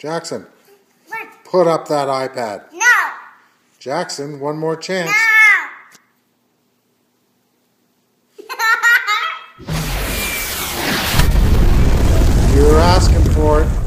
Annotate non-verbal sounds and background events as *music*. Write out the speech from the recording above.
Jackson, What? put up that iPad. No. Jackson, one more chance. No. *laughs* You were asking for it.